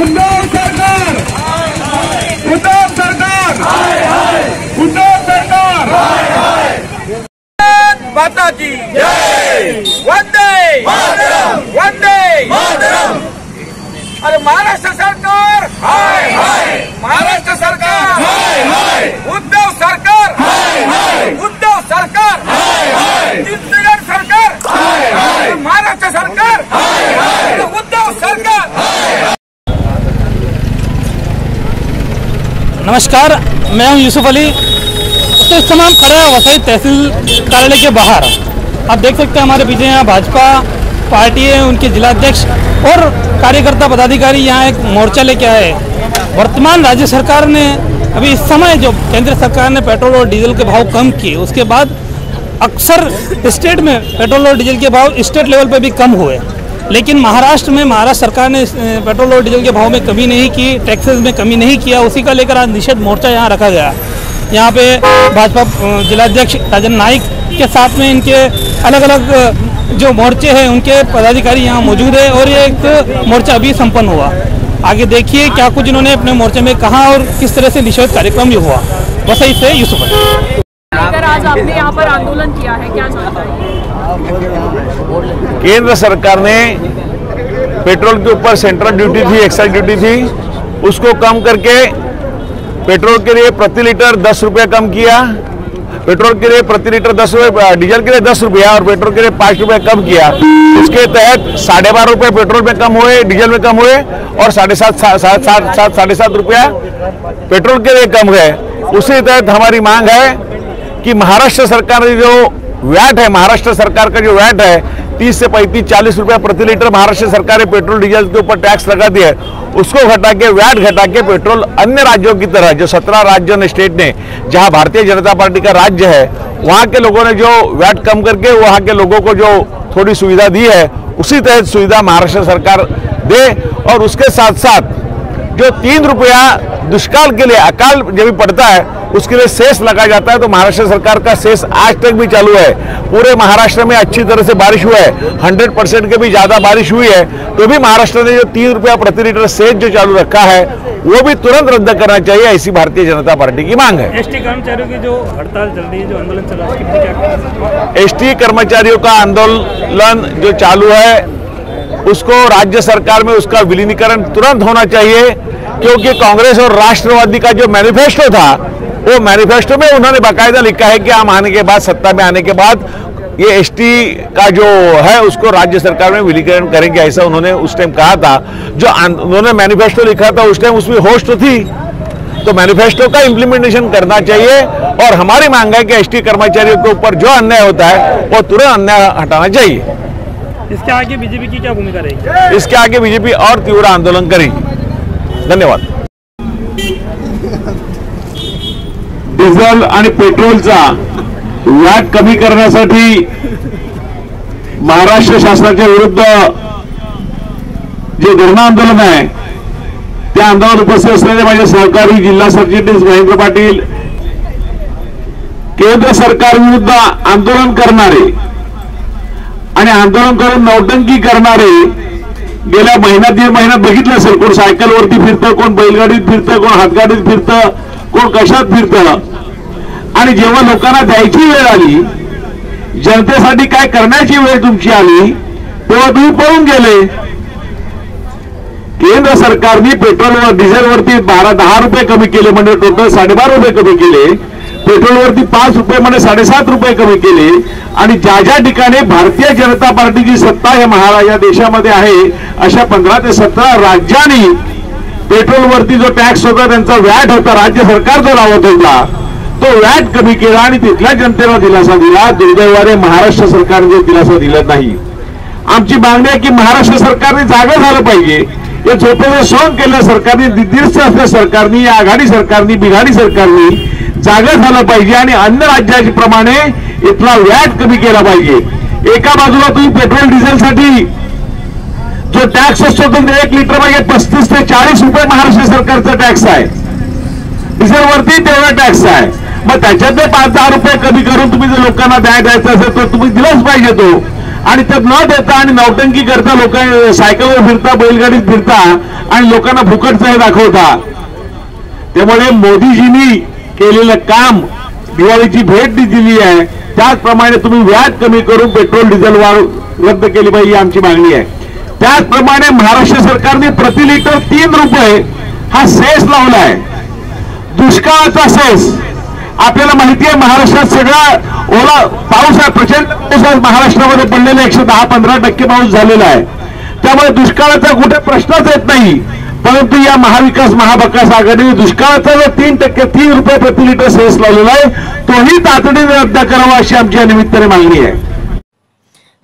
उद्धव सरकार। उद्धव सरकार। उद्धव सरकार। माता की। वंदे। वंदे। अरे महाराष्ट्र सरकार। महाराष्ट्र सरकार। उद्धव सरकार। नमस्कार, मैं हूँ यूसुफ अली। तो इस समय हम खड़े हैं वसई तहसील कार्यालय के बाहर। आप देख सकते हैं हमारे पीछे यहाँ भाजपा पार्टी है, उनके जिलाध्यक्ष और कार्यकर्ता पदाधिकारी यहाँ एक मोर्चा लेके आए वर्तमान राज्य सरकार ने अभी इस समय जो केंद्र सरकार ने पेट्रोल और डीजल के भाव कम किए, उसके बाद अक्सर स्टेट में पेट्रोल और डीजल के भाव स्टेट लेवल पर भी कम हुए। लेकिन महाराष्ट्र में, महाराष्ट्र सरकार ने पेट्रोल और डीजल के भाव में कमी नहीं की टैक्सेस में कमी नहीं किया, उसी का लेकर आज निषेध मोर्चा यहाँ रखा गया यहाँ पे भाजपा जिलाध्यक्ष राजन नाइक के साथ में इनके अलग अलग जो मोर्चे हैं, उनके पदाधिकारी यहाँ मौजूद है और ये एक मोर्चा अभी संपन्न हुआ। आगे देखिए क्या कुछ इन्होंने अपने मोर्चे में कहा और किस तरह से निषेध कार्यक्रम ये हुआ। वसई से यूसुफ। यहाँ पर आंदोलन किया केंद्र सरकार ने पेट्रोल के ऊपर सेंट्रल ड्यूटी थी एक्साइज ड्यूटी थी, उसको कम करके पेट्रोल के लिए प्रति लीटर दस रुपये कम किया, पेट्रोल के लिए प्रति लीटर दस रुपये डीजल के लिए दस रुपया और पेट्रोल के लिए पाँच रुपये कम किया। उसके तहत साढ़े बारह रुपये पेट्रोल में कम हुए, डीजल में कम हुए और साढ़े सात सात सात साढ़े सात रुपया पेट्रोल के लिए कम गए उसी तहत हमारी मांग है कि महाराष्ट्र सरकार जो वैट है, महाराष्ट्र सरकार का जो वैट है, तीस से पैंतीस, चालीस रुपया प्रति लीटर महाराष्ट्र सरकार ने पेट्रोल, डीजल के ऊपर टैक्स लगा दिया है। उसको घटा के, वैट घटा के पेट्रोल अन्य राज्यों की तरह, जो सत्रह राज्यों ने, स्टेट ने, जहाँ भारतीय जनता पार्टी का राज्य है, वहाँ के लोगों ने जो वैट कम करके, वहाँ के लोगों को जो थोड़ी सुविधा दी है, उसी तहत सुविधा महाराष्ट्र सरकार दे और उसके साथ साथ जो तीन रुपया दुष्काल के लिए अकाल जब पड़ता है उसके लिए सेस लगाया जाता है तो महाराष्ट्र सरकार का सेस आज तक भी चालू है। पूरे महाराष्ट्र में अच्छी तरह से बारिश हुआ है। हंड्रेड परसेंट के भी ज़्यादा बारिश हुई है तो भी महाराष्ट्र ने जो तीन रुपया प्रति लीटर सेस जो चालू रखा है वो भी तुरंत रद्द करना चाहिए ऐसी भारतीय जनता पार्टी की मांग है। एसटी कर्मचारियों की जो हड़ताल चल रही है जो आंदोलन चल रहा है एसटी कर्मचारियों का आंदोलन जो चालू है उसको राज्य सरकार में उसका विलीनीकरण तुरंत होना चाहिए क्योंकि कांग्रेस और राष्ट्रवादी का जो मैनिफेस्टो था वो मैनिफेस्टो में उन्होंने बाकायदा लिखा है कि हम आने के बाद सत्ता में आने के बाद ये एसटी का जो है उसको राज्य सरकार में विलीकरण करेंगे ऐसा उन्होंने उस टाइम कहा था। जो उन्होंने मैनिफेस्टो लिखा था उस टाइम उसमें होश तो थी। तो मैनिफेस्टो का इम्प्लीमेंटेशन करना चाहिए और हमारी मांग है कि एसटी कर्मचारियों के ऊपर जो अन्याय होता है वो तुरंत अन्याय हटाना चाहिए। इसके आगे बीजेपी की क्या भूमिका रहेगी? इसके आगे बीजेपी और तीव्र आंदोलन करेगी। धन्यवाद। डिझेल आणि पेट्रोलचा व्याट कमी करण्यासाठी महाराष्ट्र शासनाच्या विरुद्ध जे धरणं आंदोलन आहे त्या आंदोलन उपस्थित असलेले माझे सहकारी जिल्हा सरचिटणीस महेंद्र पाटील केंद्र सरकार विरुद्ध आंदोलन करणारे आणि आंदोलन करून नौटंकी करणारे गेल्या महिन्यात दीड महिन्यात बघितलं असेल कोण सायकलवरती फिरतं कोण बैलगाडीत फिरतं कोण हातगाडीत फिरतं कोण कशात फिरत? आणि जेव्हा लोकांना द्यायची वेळ आली जनतेसाठी काय करण्याची वेळ तुमची आली तेव्हा तुम्ही पळून गेले. केंद्र सरकारने पेट्रोलवर डिझेलवरती बारा दहा रुपये कमी केले म्हणजे टोटल साडेबारा रुपये कमी केले. पेट्रोलवरती पाच रुपये म्हणजे साडेसात रुपये कमी केले. आणि ज्या ज्या ठिकाणी भारतीय जनता पार्टीची सत्ता हे महाराज या देशामध्ये आहे अशा पंधरा ते सतरा राज्यांनी पेट्रोलवरती जो टॅक्स होता त्यांचा व्हॅट होता राज्य सरकार जो लावत होता तो व्हॅट कमी केला आणि तिथल्या जनतेला दिलासा दिला. दुर्दैवाने महाराष्ट्र सरकारने दिलासा दिला नाही. आमची मागणी आहे की महाराष्ट्र सरकारने जागा झालं पाहिजे. या झोपेचे सहन केलेल्या सरकारने दिग्दर्श असलेल्या सरकारनी या आघाडी सरकारनी बिघाडी सरकारनी जागा झालं पाहिजे आणि अन्य राज्याप्रमाणे इथला व्याट कमी केला पाहिजे. एका बाजूला तुम्ही पेट्रोल डिझेलसाठी जो टॅक्स असतो तो एक लिटर मागे पस्तीस ते चाळीस रुपये महाराष्ट्र सरकारचा टॅक्स आहे. डिझेलवरती तेवढा टॅक्स आहे. मग त्याच्यातले पाच दहा रुपये कमी करून तुम्ही जर लोकांना द्याय द्यायचा असेल तर तुम्ही दिलाच पाहिजे तो. आणि त्यात न देता आणि नौटंकी करता लोक सायकलवर फिरता बैलगाडीत फिरता आणि लोकांना फुकटचं हे दाखवता. त्यामुळे मोदीजींनी केलेलं काम दिवाळीची भेट दिली आहे त्याचप्रमाणे तुम्ही व्याज कमी करून पेट्रोल डिझेल वाढ रद्द केली पाहिजे ही आमची मागणी आहे. त्याचप्रमाणे महाराष्ट्र सरकारने प्रति लिटर तीन रुपये हा सेस लावला आहे दुष्काळाचा सेस. आपल्याला माहिती आहे महाराष्ट्रात सगळा ओला पाऊस आहे प्रचंड पाऊस महाराष्ट्रामध्ये पडलेला एकशे दहा पंधरा टक्के पाऊस झालेला आहे. त्यामुळे दुष्काळाचा कुठे प्रश्नच येत नाही. परंतु या महाविकास महाभकास आघाडीने दुष्काळाचा जो तीन टक्के तीन रुपये प्रति लिटर सेस लावलेला आहे तोही तातडीने रद्द करावा अशी आमच्या निमित्ताने मागणी आहे.